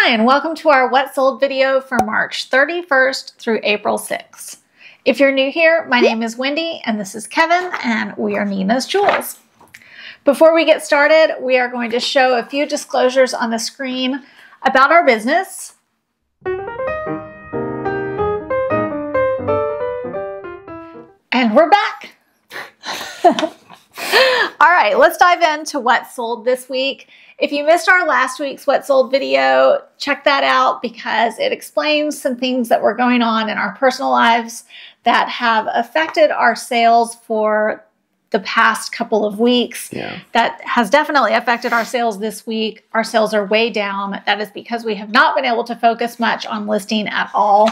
Hi, and welcome to our What Sold video for March 31st through April 6th. If you're new here, my name is Wendy, and this is Kevin, and we are Nina's Jewels. Before we get started, we are going to show a few disclosures on the screen about our business. And we're back. All right, let's dive into what sold this week. If you missed our last week's What Sold video, check that out because it explains some things that were going on in our personal lives that have affected our sales for the past couple of weeks. Yeah. That has definitely affected our sales this week. Our sales are way down. That is because we have not been able to focus much on listing at all.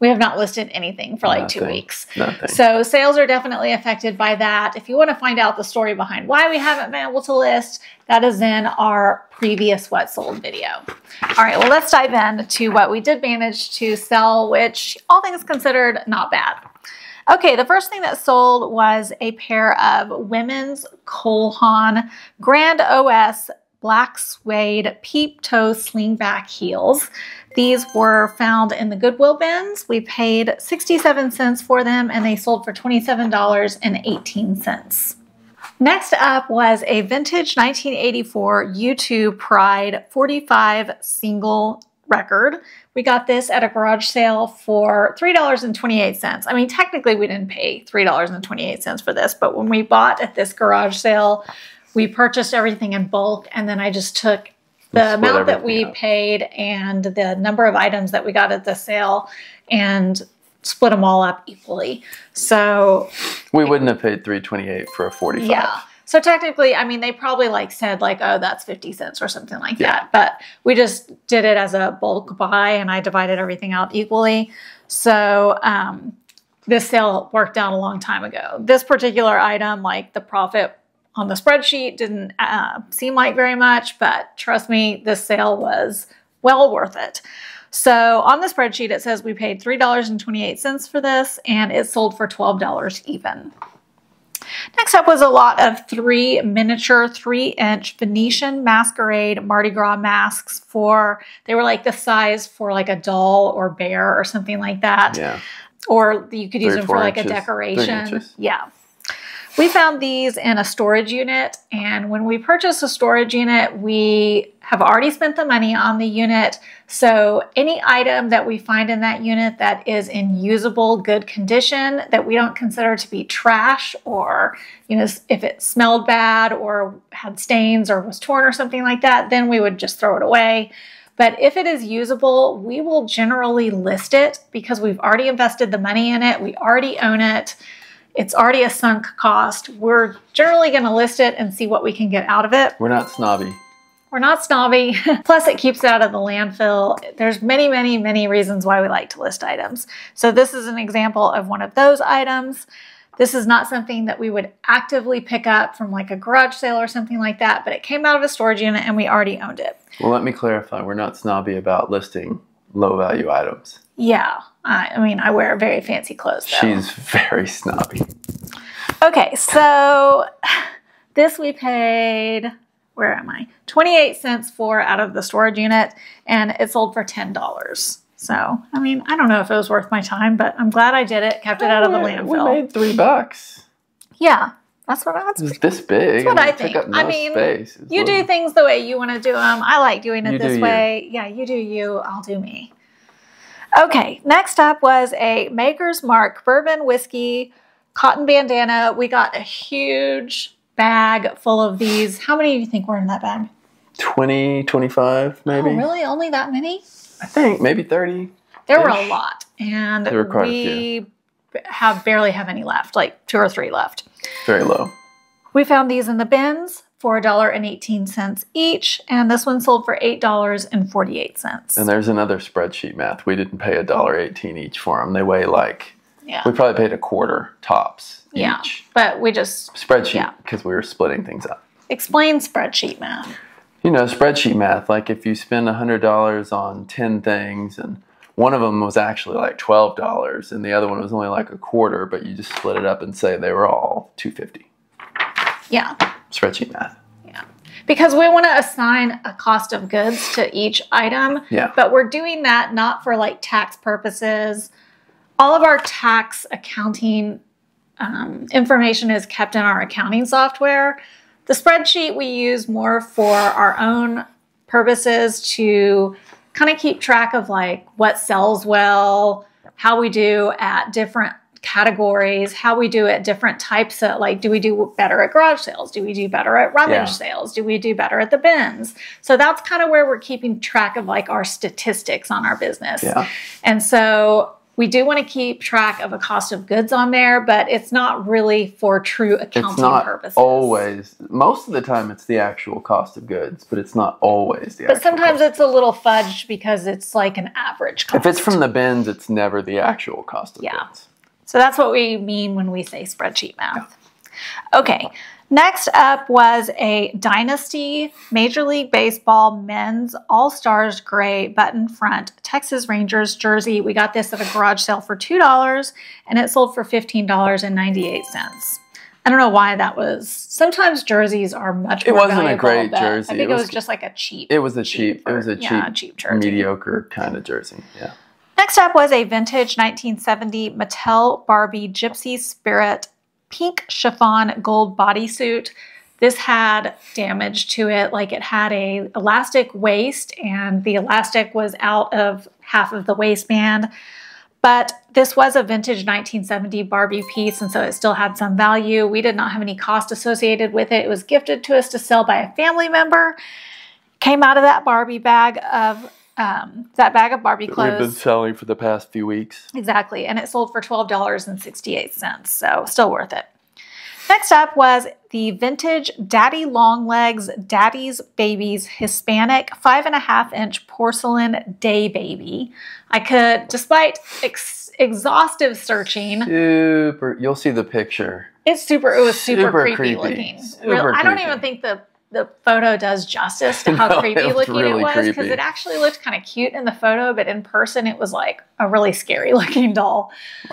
We have not listed anything for like two weeks. Nothing. So sales are definitely affected by that. If you want to find out the story behind why we haven't been able to list, that is in our previous what sold video. All right, well, let's dive in to what we did manage to sell, which all things considered, not bad. Okay, the first thing that sold was a pair of women's Cole Colhan Grand OS black suede peep toe slingback heels. These were found in the Goodwill bins. We paid 67 cents for them and they sold for $27.18. Next up was a vintage 1984 U2 Pride 45 single record. We got this at a garage sale for $3.28. I mean, technically, we didn't pay $3.28 for this, but when we bought at this garage sale, we purchased everything in bulk and then I just took the amount that we up. paid and the number of items that we got at the sale and split them all up equally. So we wouldn't have paid three twenty eight for a forty five. yeah. So technically, I mean, they probably like said like, oh, that's 50 cents or something like Yeah. that. But we just did it as a bulk buy and I divided everything out equally. So um, this sale worked out a long time ago. This particular item, like the profit on the spreadsheet didn't uh, seem like very much, but trust me, this sale was well worth it. So on the spreadsheet, it says we paid $3.28 for this and it sold for $12 even. Next up was a lot of three miniature three inch Venetian masquerade Mardi Gras masks for, they were like the size for like a doll or bear or something like that. Yeah. Or you could use Three, them for like a inches, three decoration. Yeah. We found these in a storage unit, and when we purchase a storage unit, we have already spent the money on the unit. So, any item that we find in that unit that is in usable, good condition, that we don't consider to be trash, or you know, if it smelled bad or had stains or was torn or something like that, then we would just throw it away. But if it is usable, we will generally list it because we've already invested the money in it, we already own it it's already a sunk cost. We're generally going to list it and see what we can get out of it. We're not snobby. We're not snobby. Plus, it keeps it out of the landfill. There's many, many, many reasons why we like to list items. So, this is an example of one of those items. This is not something that we would actively pick up from like a garage sale or something like that, but it came out of a storage unit and we already owned it. Well let me clarify, we're not snobby about listing low value items. Yeah, I, I mean, I wear very fancy clothes though. She's very snobby. Okay, so this we paid, where am I? 28 cents for out of the storage unit, and it sold for $10. So, I mean, I don't know if it was worth my time, but I'm glad I did it, kept it out of the landfill. We made three bucks. yeah, that's what that's It was this big. That's what I think. No I mean, space. It was You do things the way you want to do them. I like doing it You this do you. way. Yeah, you do you. I'll do me. Okay, next up was a Maker's Mark bourbon whiskey cotton bandana. We got a huge bag full of these. How many do you think were in that bag? 20, 25 maybe. Oh, really? Only that many? I think maybe 30. There were a lot, and There were quite a we have barely have any left, like two or three left. Very low. We found these in the bins for $1.18 each, and this one sold for $8.48. And there's another spreadsheet math. We didn't pay a dollar eighteen each for them. They weigh like yeah. we probably paid a quarter tops Yeah. each. But we just Spreadsheet Yeah. because we were splitting things up. explain spreadsheet math. You know, spreadsheet math. Like if you spend a hundred dollars on ten things, and one of them was actually like twelve dollars, and the other one was only like a quarter, but you just split it up and say they were all two fifty. Yeah. Spreadsheet math. Yeah. Because we want to assign a cost of goods to each item. Yeah. But we're doing that not for like tax purposes. All of our tax accounting um, information is kept in our accounting software. The spreadsheet we use more for our own purposes to kind of keep track of like what sells well, how we do at different categories, how we do it, different types of like, do we do better at garage sales? Do we do better at rummage Yeah. sales? Do we do better at the bins? So that's kind of where we're keeping track of like our statistics on our business. Yeah. And so we do want to keep track of a cost of goods on there, but it's not really for true accounting It's not purposes. always. Most of the time, it's the actual cost of goods, but it's not always the. But sometimes cost. it's a little fudged because it's like an average cost. if it's from the bins, it's never the actual cost of Yeah. goods. So that's what we mean when we say spreadsheet math. Okay, next up was a Dynasty Major League Baseball men's All Stars gray button front Texas Rangers jersey. We got this at a garage sale for $2 and it sold for $15.98. I don't know why that was. Sometimes jerseys are much It wasn't a great jersey. I think It it was, was- just like a cheap. It was a cheap. It was a cheap, yeah, cheap jersey. mediocre kind of jersey. Yeah. Next up was a vintage 1970 Mattel Barbie Gypsy Spirit pink chiffon gold bodysuit. This had damage to it, like it had a elastic waist and the elastic was out of half of the waistband. But this was a vintage 1970 Barbie piece, and so it still had some value. We did not have any cost associated with it. It was gifted to us to sell by a family member. Came out of that Barbie bag of um, that bag of Barbie clothes. We've been selling for the past few weeks. Exactly. And it sold for $12.68. So still worth it. Next up was the vintage Daddy Long Legs Daddy's Babies Hispanic five and a half inch porcelain day baby. I could, despite ex- exhaustive searching, Super. You'll see the picture. it's super, it was super, Super creepy, creepy. looking. Super Real- I don't even think the the photo does justice to how No, creepy it looking really it was because it actually looked kind of cute in the photo, but in person it was like a really scary looking doll.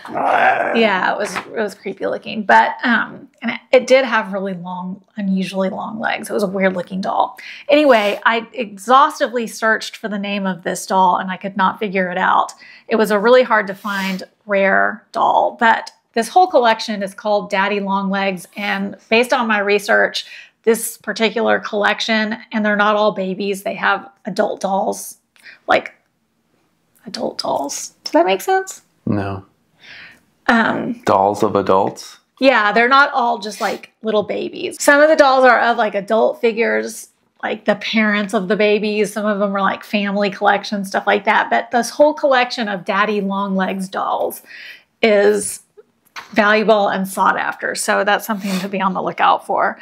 Yeah, it was it was creepy looking, but um, and it, it did have really long, unusually long legs. It was a weird looking doll. Anyway, I exhaustively searched for the name of this doll and I could not figure it out. It was a really hard to find rare doll, but this whole collection is called Daddy Long Legs, and based on my research, this particular collection, and they're not all babies. They have adult dolls, like adult dolls. Does that make sense? No. Um, Dolls of adults. yeah, they're not all just like little babies. Some of the dolls are of like adult figures, like the parents of the babies. Some of them are like family collection, stuff like that. But this whole collection of daddy long legs dolls is valuable and sought after. So that's something to be on the lookout for.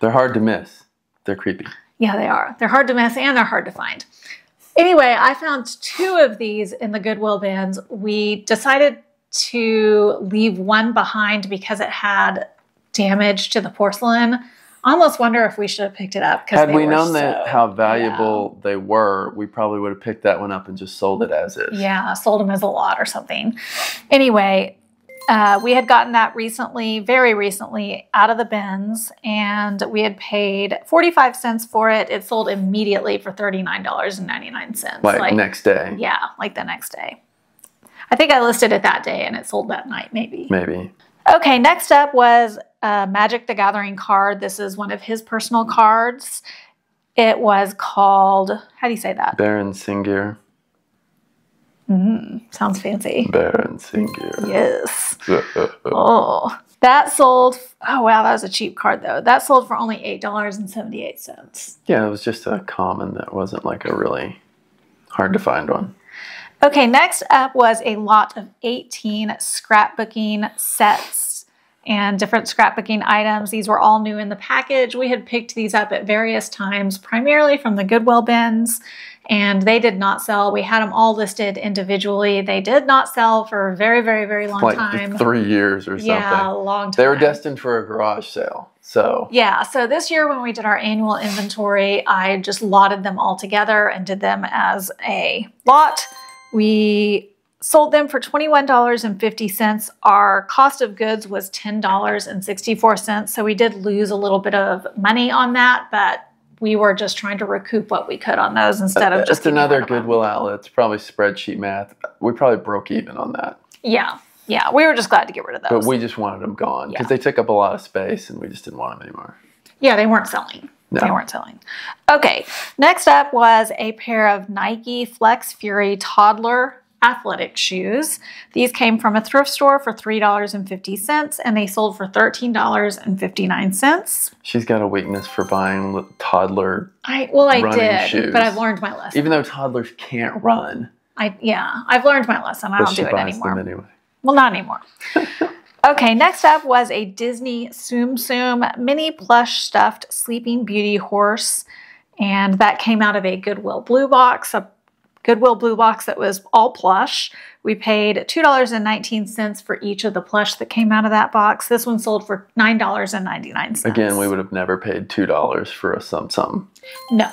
They're hard to miss. They're creepy. Yeah, they are. They're hard to miss and they're hard to find. Anyway, I found two of these in the Goodwill bins. We decided to leave one behind because it had damage to the porcelain. I almost wonder if we should have picked it up. Had we known that how valuable they were, we probably would have picked that one up and just sold it as is. Yeah, sold them as a lot or something. Anyway, uh, we had gotten that recently, very recently, out of the bins, and we had paid 45 cents for it. It sold immediately for $39.99. Like, next day, Yeah, like the next day. I think I listed it that day and it sold that night, maybe. maybe. Okay, next up was uh, Magic the Gathering card. This is one of his personal cards. It was called, how do you say that? Baron Sengir. Sounds fancy. Baron Sengir. Yes. Oh, that sold. Oh, wow, that was a cheap card though. That sold for only $8.78. yeah, it was just a common that wasn't like a really hard to find one. Okay, next up was a lot of 18 scrapbooking sets and different scrapbooking items. These were all new in the package. We had picked these up at various times, primarily from the Goodwill bins, and they did not sell. We had them all listed individually. They did not sell for a very, very, very long Like time. three years or something. Yeah, a long time. They were destined for a garage sale. So Yeah, so this year when we did our annual inventory, I just lotted them all together and did them as a lot. We sold them for $21.50. Our cost of goods was $10.64. So we did lose a little bit of money on that, but we were just trying to recoup what we could on those instead of just. It's another rid of them. Goodwill outlet. It's probably spreadsheet math. We probably broke even on that, Yeah, yeah. We were just glad to get rid of those. but we just wanted them gone because Yeah. they took up a lot of space, and we just didn't want them anymore. Yeah, they weren't selling. No. They weren't selling. Okay, next up was a pair of Nike Flex Fury toddler athletic shoes. These came from a thrift store for $3.50 and they sold for $13.59. She's got a weakness for buying toddler, I well I did, shoes. but I've learned my lesson. even though toddlers can't run, I yeah, I've learned my lesson. I don't do it anymore. them anyway. Well, not anymore. okay, next up was a Disney Tsum Tsum mini plush stuffed Sleeping Beauty horse. And that came out of a Goodwill Blue box, a Goodwill Blue box that was all plush. We paid $2.19 for each of the plush that came out of that box. This one sold for $9.99. Again, we would have never paid two dollars for a Tsum Tsum. No.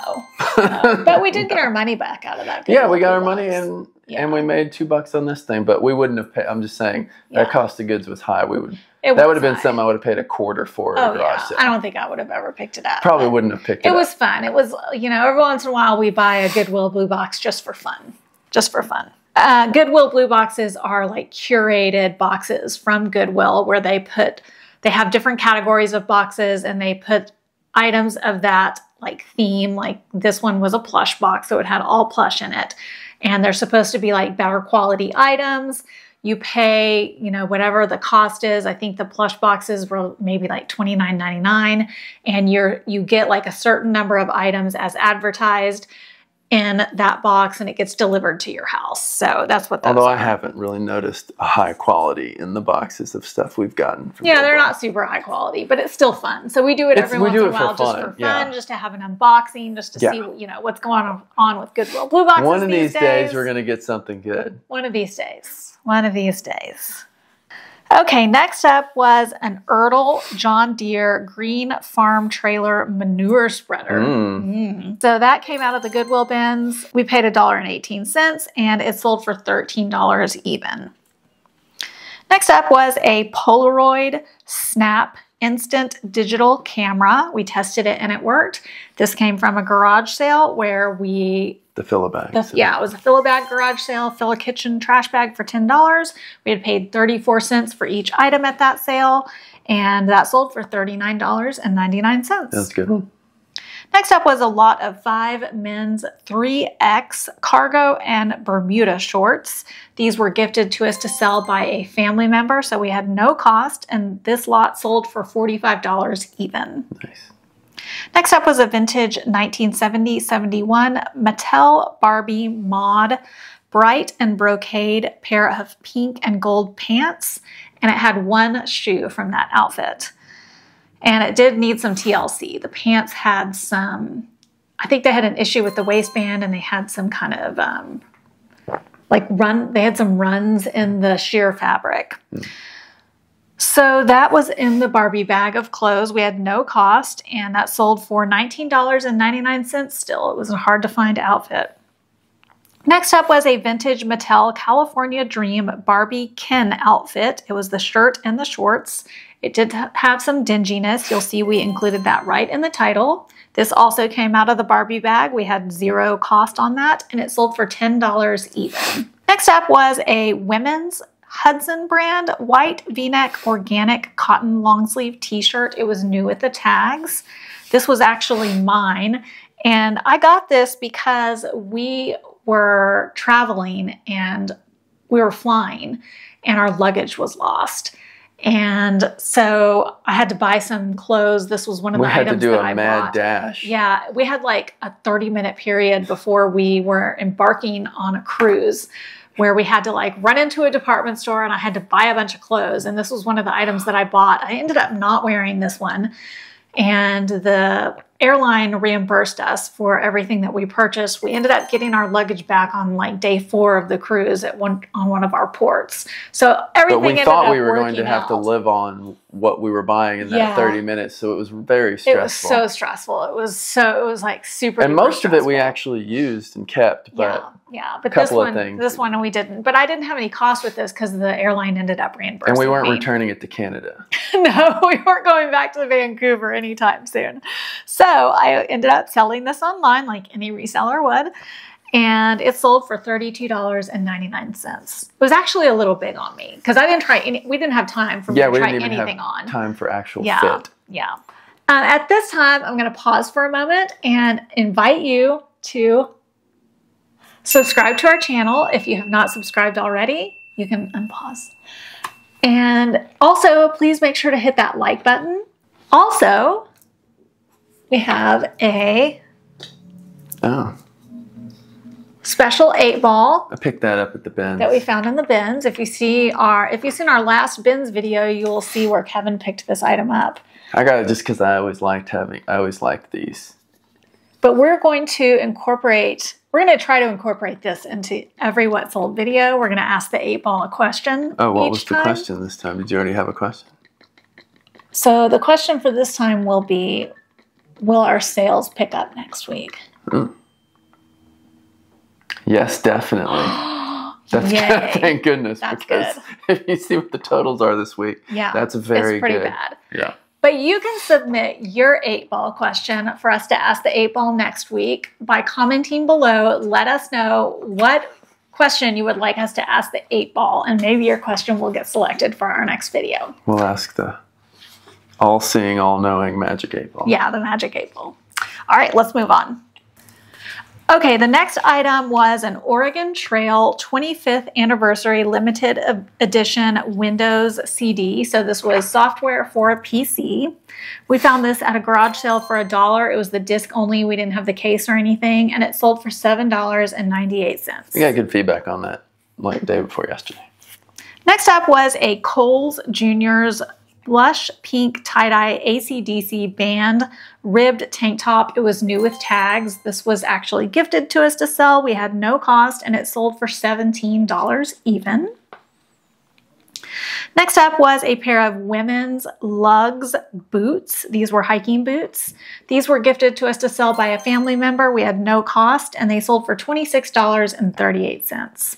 no. But we did get our money back out of that. Yeah, we got our money and Yeah. and we made two bucks on this thing, but we wouldn't have paid. I'm just saying Yeah. that cost of goods was high. We would It that would have been something I would have paid a quarter for Oh, yeah. sale. I don't think I would have ever picked it up. Probably wouldn't have picked it. It up. was fun. It was, you know, every once in a while we buy a Goodwill Blue Box just for fun. Just for fun. Uh, Goodwill Blue Boxes are like curated boxes from Goodwill where they put, they have different categories of boxes and they put items of that like theme. Like this one was a plush box, so it had all plush in it. And they're supposed to be like better quality items. You pay, you know, whatever the cost is. I think the plush boxes were maybe like $29.99 and you're you get like a certain number of items as advertised in that box and it gets delivered to your house. So that's what those Although I are. haven't really noticed a high quality in the boxes of stuff we've gotten. From Yeah, they're Goodwill. not super high quality, but it's still fun. So we do it It's- every once do in a it for while just for fun, yeah. just to have an unboxing, just to Yeah. see you know what's going on, with Goodwill Blue Boxes. One of these these days, we're gonna get something good. One of these days. One of these days. Okay, next up was an Ertl John Deere Green Farm Trailer Manure Spreader. Mm. Mm. So that came out of the Goodwill bins. We paid $1.18 and it sold for $13 even. Next up was a Polaroid Snap Instant Digital Camera. We tested it and it worked. This came from a garage sale where we The fill a bag. the- yeah, it was a fill a bag garage sale, fill a kitchen trash bag for $10. We had paid 34 cents for each item at that sale, and that sold for $39.99. That's a good one. Next up was a lot of five men's 3X cargo and Bermuda shorts. These were gifted to us to sell by a family member, so we had no cost, and this lot sold for $45 even. Nice. Next up was a vintage 1970 71 Mattel Barbie Mod bright and brocade pair of pink and gold pants, and it had one shoe from that outfit. And it did need some TLC. The pants had some, I think they had an issue with the waistband and they had some kind of um, like run, they had some runs in the sheer fabric. So that was in the Barbie bag of clothes. We had no cost, and that sold for $19.99 still. It was a hard to find outfit. Next up was a vintage Mattel California Dream Barbie Ken outfit. It was the shirt and the shorts. It did have some dinginess. You'll see we included that right in the title. This also came out of the Barbie bag. We had zero cost on that, and it sold for $10 even. Next up was a women's Hudson brand white v-neck organic cotton long sleeve t-shirt. It was new with the tags. This was actually mine. And I got this because we were traveling and we were flying and our luggage was lost. And so I had to buy some clothes. This was one of We the had to items do that a I mad bought. dash. Yeah, we had like a 30 minute period before we were embarking on a cruise where we had to like run into a department store and I had to buy a bunch of clothes. And this was one of the items that I bought. I ended up not wearing this one. And the airline reimbursed us for everything that we purchased. We ended up getting our luggage back on like day four of the cruise at one on one of our ports. So everything But we thought we were going to have to live on what we were buying in that Yeah. 30 minutes. So it was very stressful. It was so stressful. It was so it was like super. and most of it we actually used and kept, but yeah, yeah. But this one, this one we didn't. But I didn't have any cost with this because the airline ended up reimbursing. and we weren't me. returning it to Canada. no, we weren't going back to Vancouver anytime soon. So I ended up selling this online like any reseller would. And it sold for $32.99. It was actually a little big on me because I didn't try any, we didn't have time for me yeah, to we try didn't even anything have on. time for actual Yeah. fit. Yeah. Um, at this time, I'm going to pause for a moment and invite you to subscribe to our channel. If you have not subscribed already, you can unpause. And also, please make sure to hit that like button. Also, we have a Oh, special eight ball I picked that up at the bins. that we found in the bins. If you see our, if you've seen our last bins video, you will see where Kevin picked this item up. I got it just because I always liked having. I always liked these. But we're going to incorporate, we're going to try to incorporate this into every What Sold video. We're going to ask the eight ball a question. Oh, what was the time. question this time? Did you already have a question? So the question for this time will be Will our sales pick up next week? Hmm. Yes, definitely. That's Yay. thank goodness That's because if you see what the totals are this week, Yeah. that's very it's pretty good. bad. Yeah. But you can submit your eight ball question for us to ask the eight ball next week by commenting below. Let us know what question you would like us to ask the eight ball, and maybe your question will get selected for our next video. We'll ask the all-seeing, all-knowing magic eight ball. Yeah, the magic eight ball. All right, let's move on. Okay, the next item was an Oregon Trail 25th anniversary limited edition Windows CD. So this was software for a PC. We found this at a garage sale for a dollar. It was the disc only. We didn't have the case or anything, and it sold for seven dollars and ninety-eight cents. We got good feedback on that, like day before yesterday. Next up was a Kohl's Juniors blush pink tie-dye ACDC band ribbed tank top. It was new with tags. This was actually gifted to us to sell. We had no cost and it sold for $17 even. Next up was a pair of women's Lugz boots. These were hiking boots. These were gifted to us to sell by a family member. We had no cost and they sold for $26.38.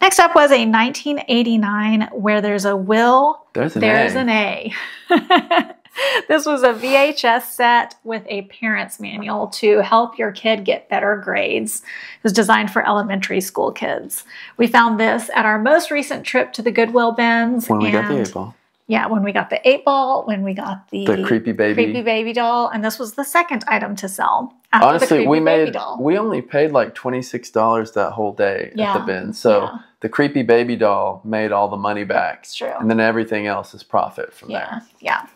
Next up was a 1989 Where There's a Will, There's an There's A. an A. this was a VHS set with a parent's manual to help your kid get better grades. It was designed for elementary school kids. We found this at our most recent trip to the Goodwill bins. when we got the eight ball. Yeah, when we got the eight ball, when we got the, The creepy baby. creepy baby doll, and this was the second item to sell. After Honestly, we made doll. we only paid like twenty six dollars that whole day at the bin. So Yeah. the creepy baby doll made all the money back. It's true. And then everything else is profit from yeah, there. yeah.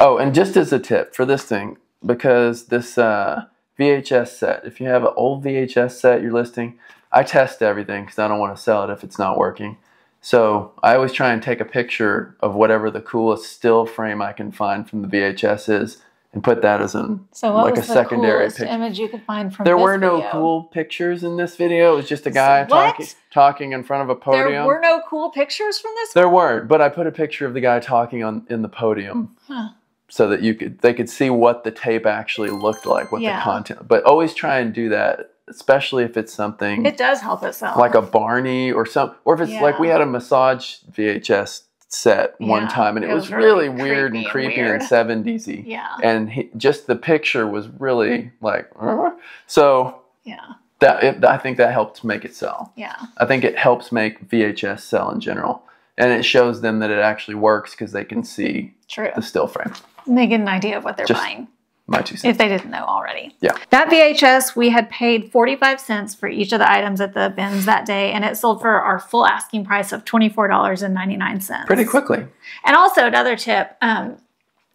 Oh, and just as a tip for this thing, because this uh, VHS set, if you have an old VHS set you're listing, I test everything because I don't want to sell it if it's not working. So I always try and take a picture of whatever the coolest still frame I can find from the VHS is and put that as an So what like was a the secondary coolest picture. image you could find from There were no video? cool pictures in this video. It was just a guy talking talking in front of a podium. There were no cool pictures from this. There weren't, but I put a picture of the guy talking on in the podium hmm, Huh. so that you could they could see what the tape actually looked like, what Yeah. the content. But always try and do that, especially if it's something It does help it sell. like a Barney or some, or if it's like we had a massage VHS set one time, and it, it was, was really, really weird creepy and and creepy weird. and seventies-y. yeah, And he, just the picture was really like, "Uh?" so yeah, that it, I think that helped make it sell. yeah. I think it helps make VHS sell in general, and it shows them that it actually works because they can see True. the still frame. And they get an idea of what they're Just- buying My two cents. if they didn't know already. Yeah. That VHS, we had paid 45 cents for each of the items at the bins that day, and it sold for our full asking price of $24.99. Pretty quickly. And also, another tip um,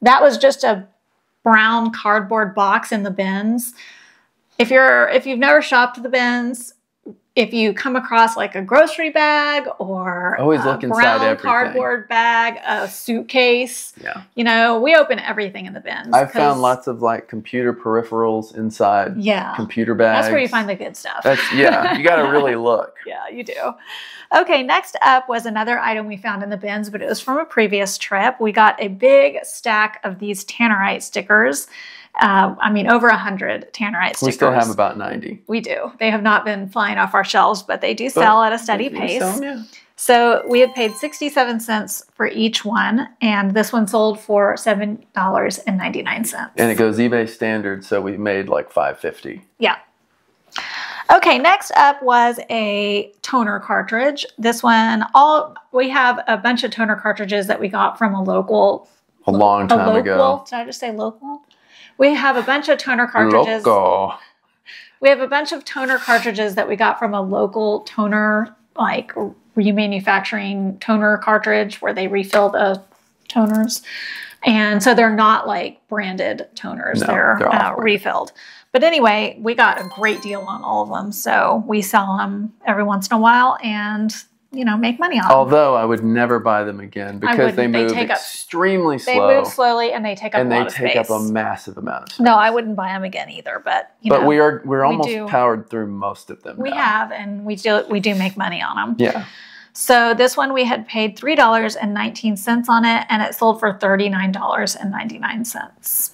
that was just a brown cardboard box in the bins. If you're if you've never shopped the bins, if you come across like a grocery bag or Always a look inside brown everything. cardboard bag, a suitcase, Yeah. you know, we open everything in the bins. I've found lots of like computer peripherals inside Yeah, computer bags. that's where you find the good stuff. That's yeah. You got to really look. Yeah, you do. Okay, next up was another item we found in the bins, but it was from a previous trip. We got a big stack of these Tannerite stickers. Uh, I mean, over a hundred Tannerite stickers. We still have about ninety. We do. They have not been flying off our shelves, but they do sell at a steady pace. sell 'em, yeah. So we had paid 67 cents for each one, and this one sold for $7.99. And it goes eBay standard, so we made like five fifty. Yeah. Okay, next up was a toner cartridge. This one, all we have a bunch of toner cartridges that we got from a local. A long A time local? ago. Did I just say local? We have a bunch of toner cartridges. We have a bunch of toner cartridges that we got from a local toner, like remanufacturing toner cartridge where they refill the toners. And so they're not like branded toners, No, they're, they're uh, refilled. But anyway, we got a great deal on all of them. So we sell them every once in a while and, you know, make money on them. Although I would never buy them again because they wouldn't. They move take up- extremely they move slowly and they take up and a they lot of take space. up a massive amount of space. no, I wouldn't buy them again either. But, you but know, we are we're almost do. powered through most of them. we now. have and we do, we do make money on them. Yeah. So this one we had paid three dollars and nineteen cents on it, and it sold for thirty nine dollars and ninety nine cents.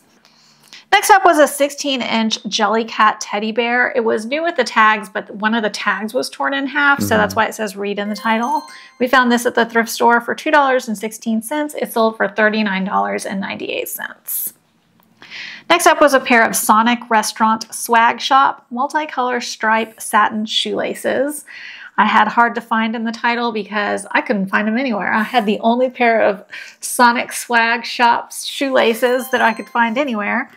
Next up was a 16 inch Jellycat teddy bear. It was new with the tags, but one of the tags was torn in half, so that's mm-hmm. why it says read in the title. We found this at the thrift store for $2.16. It sold for $39.98. Next up was a pair of Sonic Restaurant Swag Shop multicolor stripe satin shoelaces. I had hard to find in the title because I couldn't find them anywhere. I had the only pair of Sonic Swag Shop shoelaces that I could find anywhere.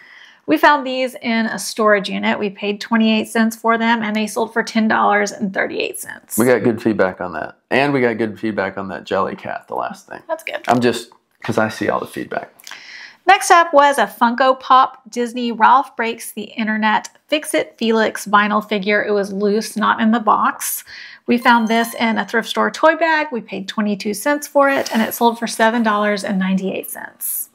We found these in a storage unit. We paid 28 cents for them and they sold for $10.38. We got good feedback on that. And we got good feedback on that Jellycat, the last thing. That's good. I'm just because I see all the feedback. Next up was a Funko Pop Disney Ralph Breaks the Internet Fix It Felix vinyl figure. It was loose, not in the box. We found this in a thrift store toy bag. We paid 22 cents for it and it sold for $7.98.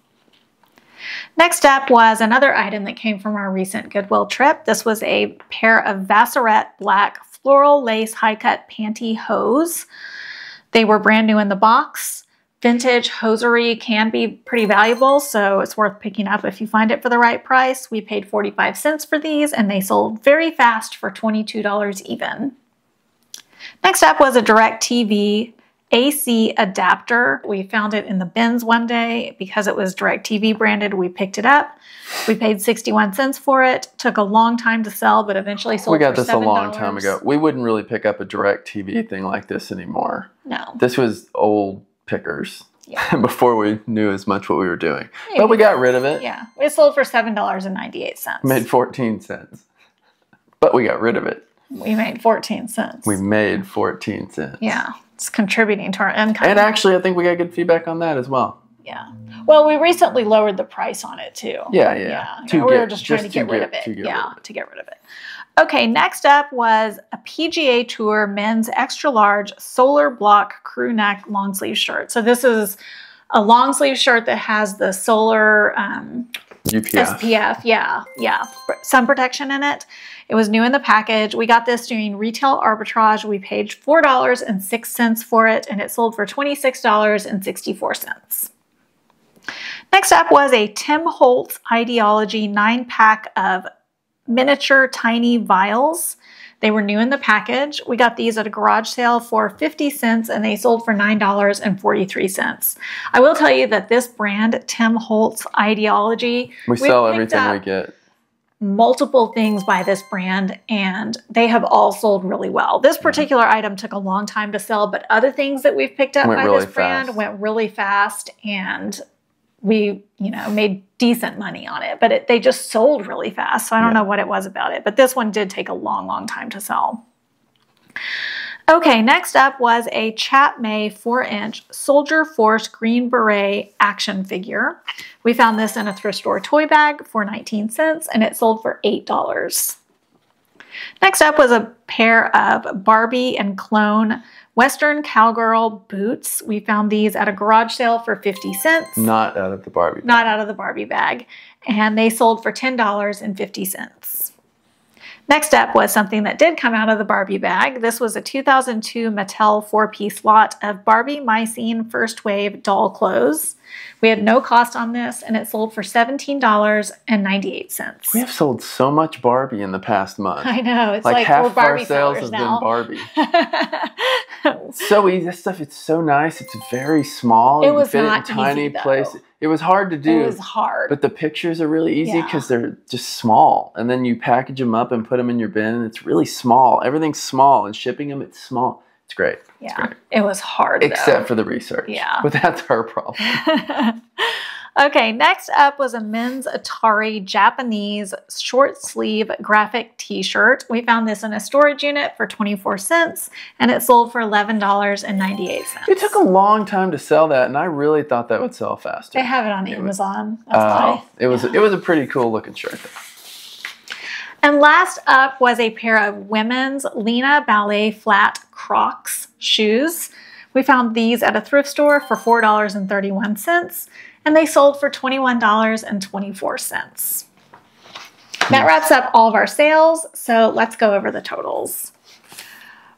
Next up was another item that came from our recent Goodwill trip. This was a pair of Vassarette black floral lace high cut panty hose. They were brand new in the box. Vintage hosiery can be pretty valuable, so it's worth picking up if you find it for the right price. We paid 45 cents for these and they sold very fast for $22 even. Next up was a DirecTV AC adapter. We found it in the bins one day because it was DirecTV branded. We picked it up. We paid 61 cents for it. Took a long time to sell, but eventually sold we got this a long time ago. We wouldn't really pick up a DirecTV thing like this anymore. No. This was old pickers Yeah. before we knew as much what we were doing. Yeah, But we got rid of it. Yeah. It sold for $7.98. Made 14 cents. But we got rid of it. We made 14 cents. We made 14 cents. yeah. It's contributing to our income. And actually, I think we got good feedback on that as well. yeah. Well, we recently lowered the price on it too. Yeah, yeah. Yeah. To we were just trying just to get rid get- of it. to get yeah, rid of it. to get rid of it. Okay, next up was a PGA Tour men's extra large solar block crew neck long sleeve shirt. So this is a long sleeve shirt that has the solar um, UPF. SPF, yeah, yeah, sun protection in it. It was new in the package. We got this during retail arbitrage. We paid four dollars and six cents for it, and it sold for twenty six dollars and sixty four cents. Next up was a Tim Holtz Idea-ology nine pack of miniature tiny vials. They were new in the package. We got these at a garage sale for 50 cents and they sold for $9.43. I will tell you that this brand, Tim Holtz Idea-ology, We sell everything we get. multiple things by this brand and they have all sold really well. This particular item took a long time to sell, but other things that we've picked up Went by really this brand fast. went really fast and we, you know, made decent money on it, but it, they just sold really fast. So I don't Yeah. know what it was about it, but this one did take a long, long time to sell. Okay, next up was a Chap Mei 4 inch Soldier Force Green Beret action figure. We found this in a thrift store toy bag for 19 cents and it sold for $8. Next up was a pair of Barbie and clone Western Cowgirl boots. We found these at a garage sale for 50 cents. Not out of the Barbie. Not out of the Barbie bag. And they sold for $10.50. Next up was something that did come out of the Barbie bag. This was a 2002 Mattel four piece lot of Barbie My Scene First Wave doll clothes. We had no cost on this and it sold for $17.98. We have sold so much Barbie in the past month. I know. It's like, like, half of our sales have now. been Barbie. so easy. This stuff, it's so nice. It's very small. It was fit not it in tiny easy, though. places. It was hard to do. it was hard. But the pictures are really easy Yeah. because they're just small. And then you package them up and put them in your bin, and it's really small. Everything's small, and shipping them, it's small. It's great. yeah, great. it was hard. Except for the research. Yeah. But that's our problem. okay, next up was a men's Atari Japanese short sleeve graphic t shirt. We found this in a storage unit for 24 cents and it sold for $11.98. It took a long time to sell that, and I really thought that would sell faster. They have it on Amazon. That's Oh, why. it was it was a pretty cool looking shirt. And last up was a pair of women's Lena Ballet flat Crocs shoes. We found these at a thrift store for $4.31 and they sold for $21.24. That wraps up all of our sales, so let's go over the totals.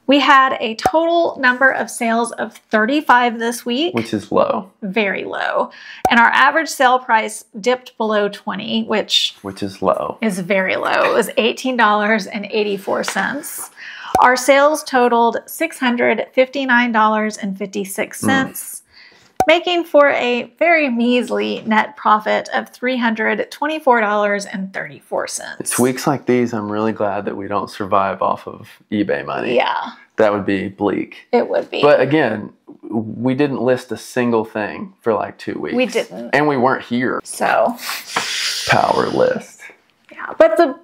We had a total number of sales of 35 this week which is low, very low. And our average sale price dipped below 20, which which is low. is very low. It was $18.84. Our sales totaled $659.56, making for a very measly net profit of $324.34. It's weeks like these I'm really glad that we don't survive off of eBay money. Yeah, That would be bleak. it would be. But again, we didn't list a single thing for like two weeks. We didn't. And we weren't here. so, Power list. Yeah, but the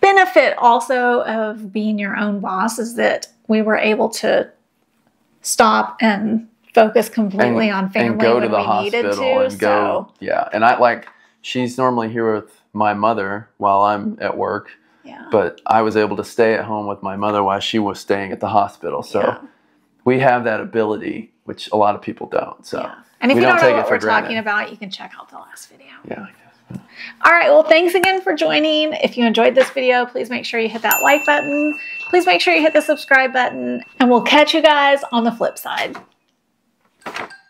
benefit also of being your own boss is that we were able to stop and focus completely on family and go when to the we hospital needed to. and go. so, Yeah. And I like, she's normally here with my mother while I'm at work, yeah. but I was able to stay at home with my mother while she was staying at the hospital. So Yeah. we have that ability, which a lot of people don't. So, yeah. And if we you don't don't, know take it what we're talking about, you can check out the last video. yeah. All right, well, thanks again for joining. If you enjoyed this video, please make sure you hit that like button. Please make sure you hit the subscribe button, and we'll catch you guys on the flip side. Thank you.